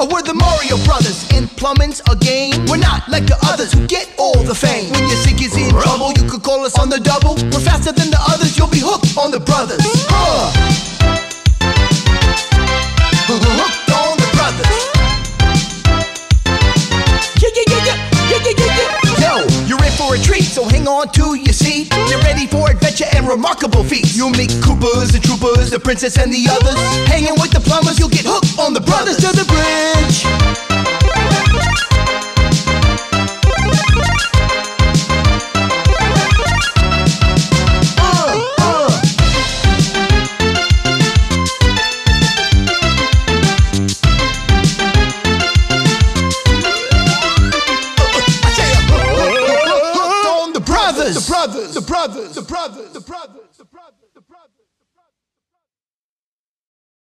Oh, we're the Mario Brothers in plumbing's a game. We're not like the others who get all the fame. When your sink is in trouble, you could call us on the double. We're faster than the others, you'll be hooked on the brothers. Huh. Hooked on the brothers. Yeah, yeah, yeah, yeah, yeah, yeah, yeah. Yo, you're in for a treat, so hang on to your seat. You're ready for adventure and remarkable feats. You'll meet Koopas and Troopas, the princess and the others. Hanging brothers, the brothers, the brothers, the brothers, the brothers, the brothers, the brothers.